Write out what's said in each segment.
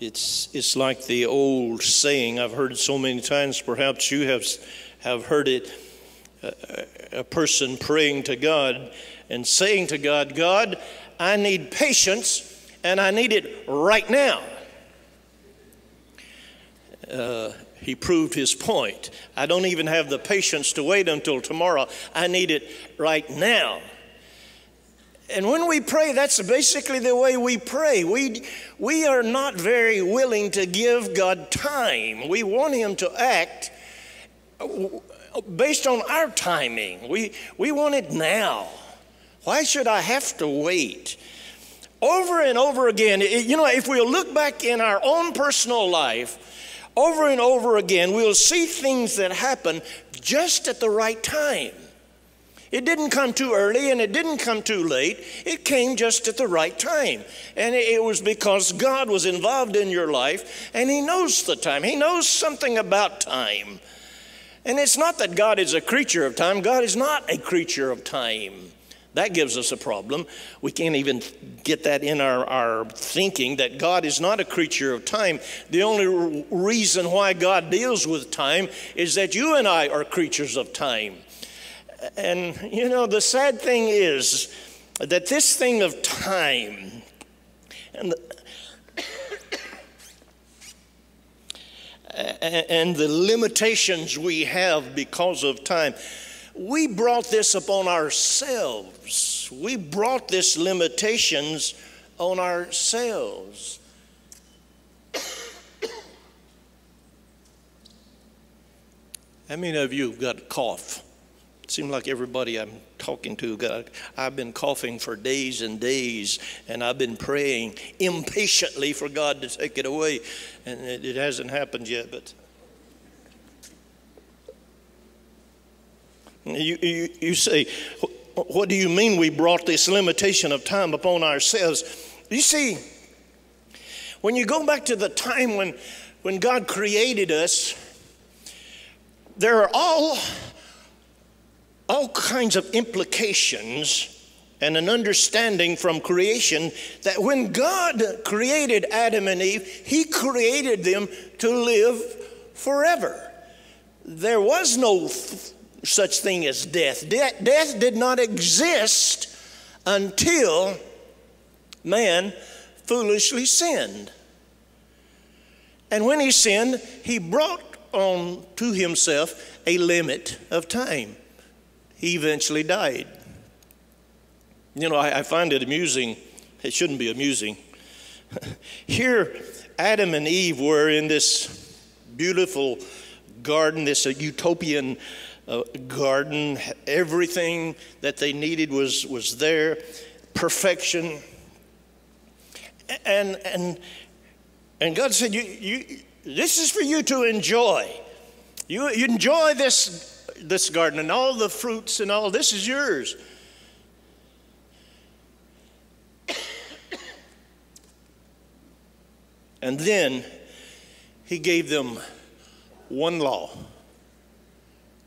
It's, it's like the old saying I've heard so many times, perhaps you have, have heard it a, a person praying to God and saying to God, God, I need patience and I need it right now. Uh, he proved his point. I don't even have the patience to wait until tomorrow. I need it right now. And when we pray, that's basically the way we pray. We, we are not very willing to give God time. We want Him to act based on our timing. We, we want it now. Why should I have to wait? Over and over again, you know, if we look back in our own personal life, over and over again, we'll see things that happen just at the right time. It didn't come too early and it didn't come too late. It came just at the right time. And it was because God was involved in your life and He knows the time. He knows something about time. And it's not that God is a creature of time, God is not a creature of time. That gives us a problem. We can't even get that in our, our thinking that God is not a creature of time. The only reason why God deals with time is that you and I are creatures of time. And you know, the sad thing is that this thing of time and the, and the limitations we have because of time, we brought this upon ourselves. We brought this limitations on ourselves. How many of you have got a cough? It seems like everybody I'm talking to got, I've been coughing for days and days, and I've been praying impatiently for God to take it away, and it, it hasn't happened yet, but. You, you, you say, what do you mean we brought this limitation of time upon ourselves? You see, when you go back to the time when, when God created us, there are all all kinds of implications and an understanding from creation that when God created Adam and Eve, He created them to live forever. There was no such thing as death. De- death did not exist until man foolishly sinned. And when he sinned, he brought on to himself a limit of time he eventually died. You know, I, I find it amusing. It shouldn't be amusing. Here, Adam and Eve were in this beautiful garden, this utopian uh, garden. Everything that they needed was, was there, perfection. And, and, and God said, you, you, This is for you to enjoy. You, you enjoy this this garden and all the fruits and all this is yours. and then he gave them one law,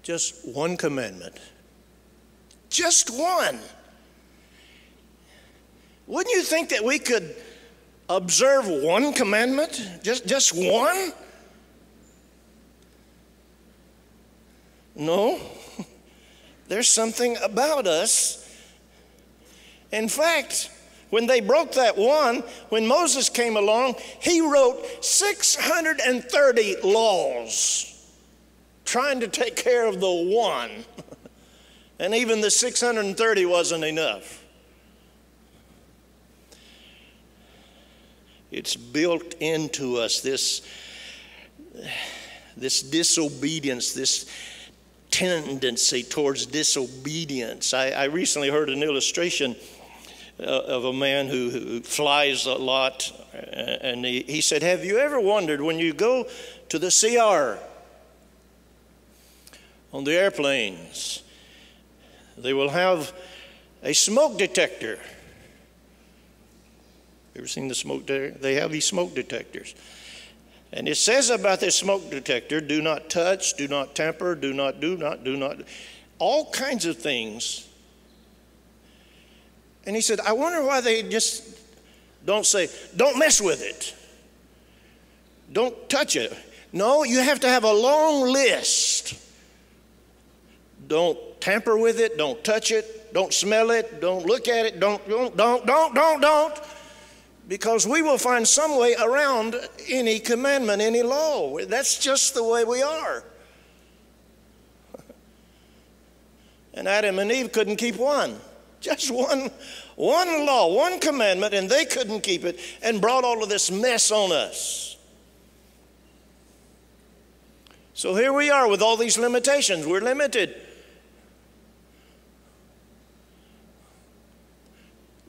just one commandment. Just one. Wouldn't you think that we could observe one commandment? Just, just one? No, there's something about us. In fact, when they broke that one, when Moses came along, he wrote 630 laws trying to take care of the one. And even the 630 wasn't enough. It's built into us this, this disobedience, this tendency towards disobedience. I, I recently heard an illustration uh, of a man who, who, flies a lot, and he, he said, Have you ever wondered when you go to the CR on the airplanes, they will have a smoke detector. Ever seen the smoke detector? They have these smoke detectors. And it says about this smoke detector do not touch, do not tamper, do not, do not, do not, all kinds of things. And he said, I wonder why they just don't say, don't mess with it. don't touch it. No, you have to have a long list. Don't tamper with it, don't touch it, don't smell it, don't look at it, don't, don't, don't, don't, don't, don't. Because we will find some way around any commandment, any law. That's just the way we are. And Adam and Eve couldn't keep one. Just one, one law, one commandment, and they couldn't keep it and brought all of this mess on us. So here we are with all these limitations. We're limited.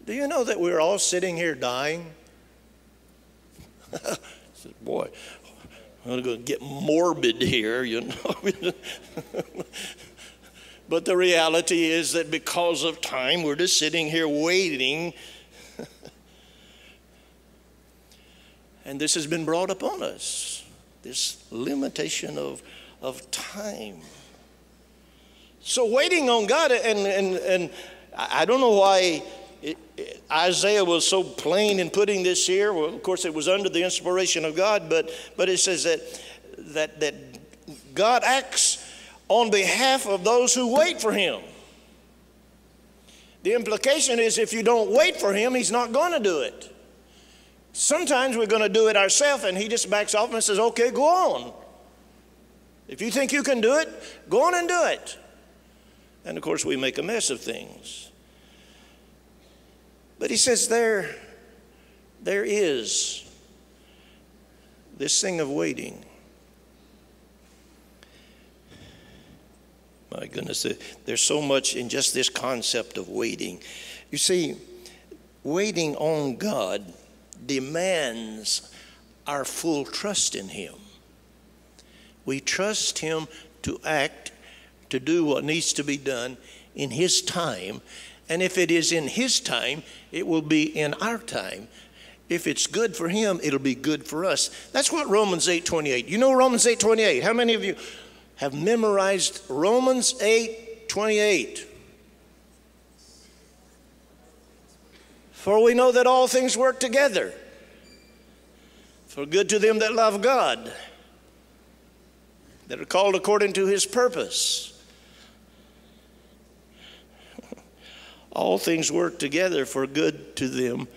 Do you know that we're all sitting here dying? I said, Boy, I'm going to get morbid here, you know. but the reality is that because of time, we're just sitting here waiting. and this has been brought upon us this limitation of, of time. So, waiting on God, and, and, and I don't know why it, it, Isaiah was so plain in putting this here. Well, of course, it was under the inspiration of God, but, but it says that, that, that God acts on behalf of those who wait for Him. The implication is if you don't wait for Him, He's not going to do it. Sometimes we're going to do it ourselves, and He just backs off and says, Okay, go on. If you think you can do it, go on and do it. And of course, we make a mess of things. But he says there, there is this thing of waiting. My goodness, there's so much in just this concept of waiting. You see, waiting on God demands our full trust in Him. We trust Him to act, to do what needs to be done in His time. And if it is in His time, it will be in our time. If it's good for Him, it'll be good for us. That's what Romans 8 28. You know Romans 8 28. How many of you have memorized Romans 8 28. For we know that all things work together for good to them that love God, that are called according to his purpose. All things work together for good to them.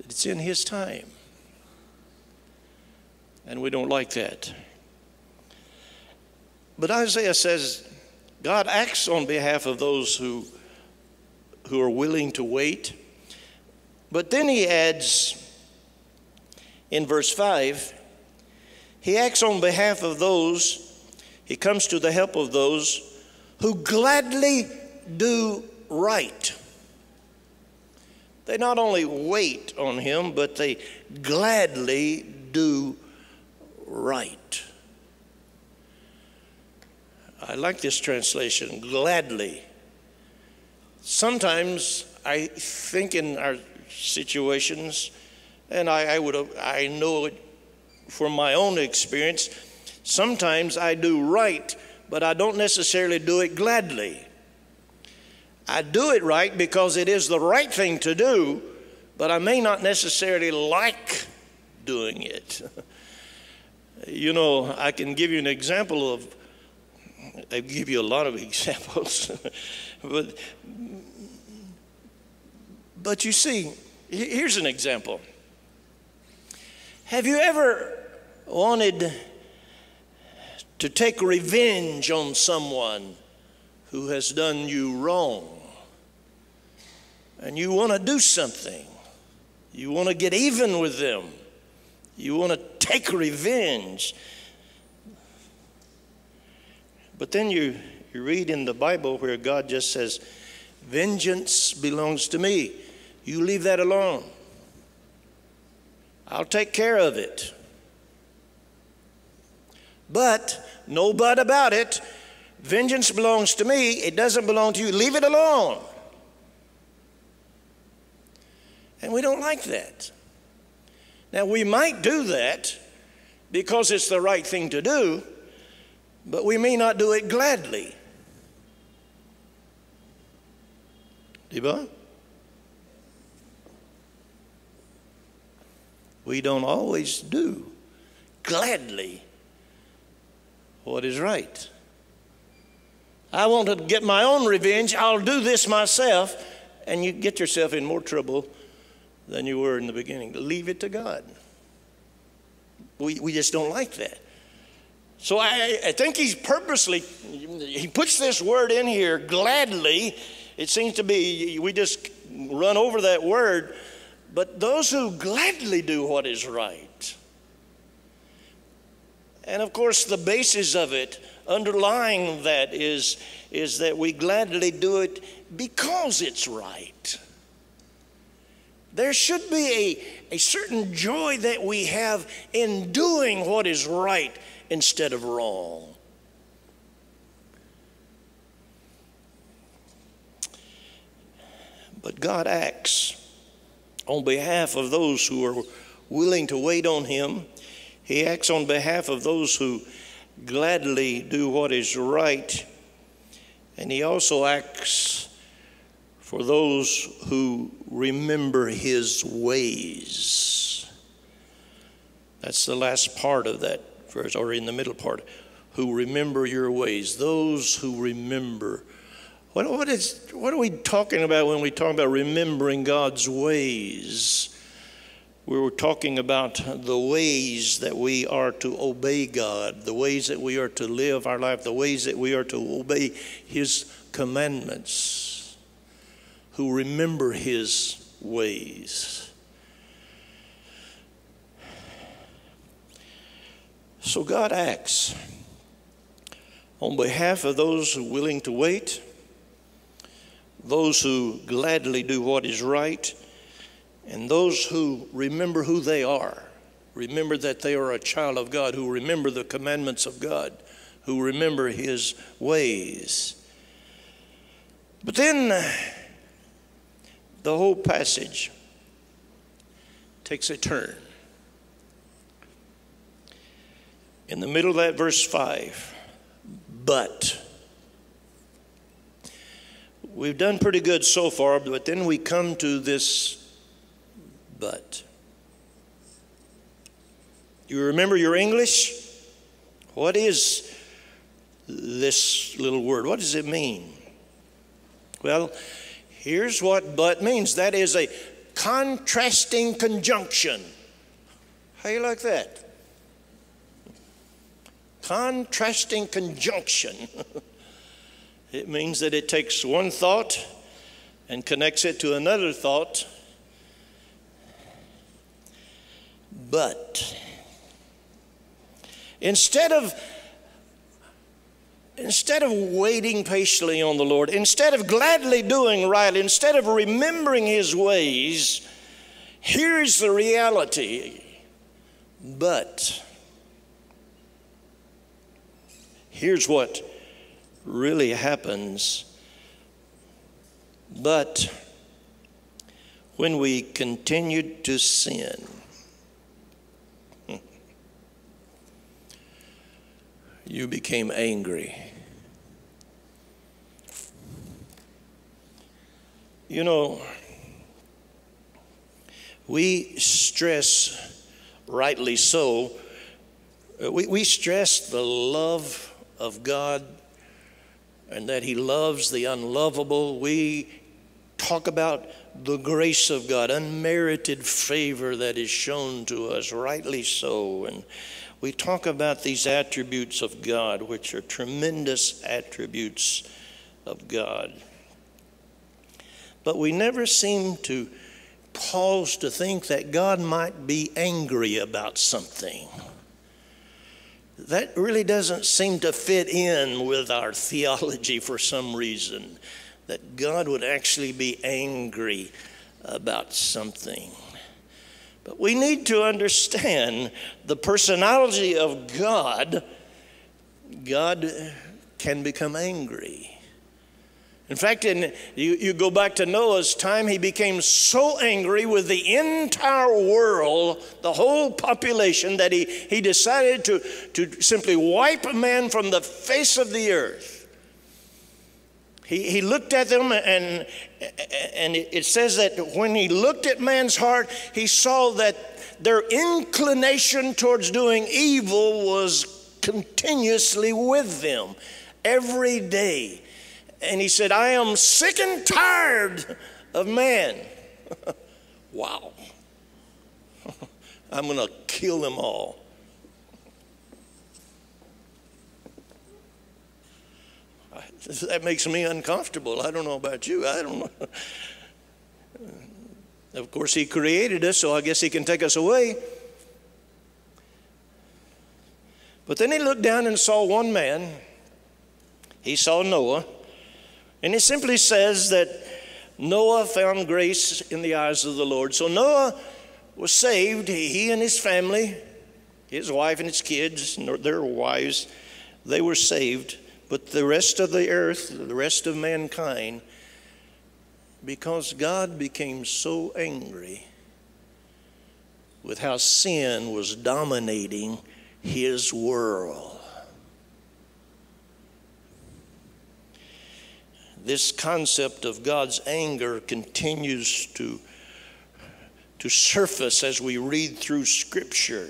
It's in his time. And we don't like that. But Isaiah says God acts on behalf of those who, who are willing to wait. But then he adds in verse 5 he acts on behalf of those, he comes to the help of those who gladly do right. They not only wait on him, but they gladly do right. I like this translation, gladly. Sometimes I think in our situations, and I, I would I know it from my own experience, sometimes I do right, but I don't necessarily do it gladly. I do it right because it is the right thing to do, but I may not necessarily like doing it. you know, I can give you an example of I give you a lot of examples. but, but you see, here's an example. Have you ever wanted to take revenge on someone who has done you wrong? And you want to do something. You want to get even with them. You want to take revenge. But then you, you read in the Bible where God just says, Vengeance belongs to me. You leave that alone. I'll take care of it. But, no but about it, vengeance belongs to me. It doesn't belong to you. Leave it alone. And we don't like that. Now, we might do that because it's the right thing to do but we may not do it gladly. Diba? we don't always do gladly what is right. I want to get my own revenge. I'll do this myself. And you get yourself in more trouble than you were in the beginning. Leave it to God. We, we just don't like that. So I, I think he's purposely, he puts this word in here gladly. It seems to be, we just run over that word. But those who gladly do what is right. And of course, the basis of it, underlying that, is, is that we gladly do it because it's right. There should be a, a certain joy that we have in doing what is right instead of wrong. But God acts on behalf of those who are willing to wait on Him. He acts on behalf of those who gladly do what is right. And He also acts for those who remember His ways. That's the last part of that verse, or in the middle part, who remember your ways, those who remember. What, what, is, what are we talking about when we talk about remembering God's ways? We were talking about the ways that we are to obey God, the ways that we are to live our life, the ways that we are to obey His commandments, who remember His ways. So God acts on behalf of those who are willing to wait, those who gladly do what is right, and those who remember who they are. Remember that they are a child of God, who remember the commandments of God, who remember His ways. But then the whole passage takes a turn. in the middle of that verse 5, but. We've done pretty good so far, but then we come to this but. You remember your English? What is this little word? What does it mean? Well, here's what but means that is a contrasting conjunction. How you like that? contrasting conjunction. it means that it takes one thought and connects it to another thought. But instead of instead of waiting patiently on the Lord, instead of gladly doing right, instead of remembering his ways, here's the reality. But Here's what really happens. But when we continued to sin, you became angry. You know, we stress, rightly so, uh, we, we stress the love of God and that He loves the unlovable. We talk about the grace of God, unmerited favor that is shown to us, rightly so. And we talk about these attributes of God, which are tremendous attributes of God. But we never seem to pause to think that God might be angry about something that really doesn't seem to fit in with our theology for some reason that God would actually be angry about something. But we need to understand the personality of God. God can become angry. In fact, in, you, you go back to Noah's time, he became so angry with the entire world, the whole population, that he, he decided to, to simply wipe a man from the face of the earth. He, he looked at them, and, and it says that when he looked at man's heart, he saw that their inclination towards doing evil was continuously with them every day. And he said, I am sick and tired of man. wow. I'm going to kill them all. That makes me uncomfortable. I don't know about you. I don't know. Of course, He created us, so I guess He can take us away. But then He looked down and saw one man. He saw Noah. And it simply says that Noah found grace in the eyes of the Lord. So Noah was saved, he and his family, his wife and his kids, their wives, they were saved. But the rest of the earth, the rest of mankind, because God became so angry with how sin was dominating his world. This concept of God's anger continues to, to surface as we read through Scripture.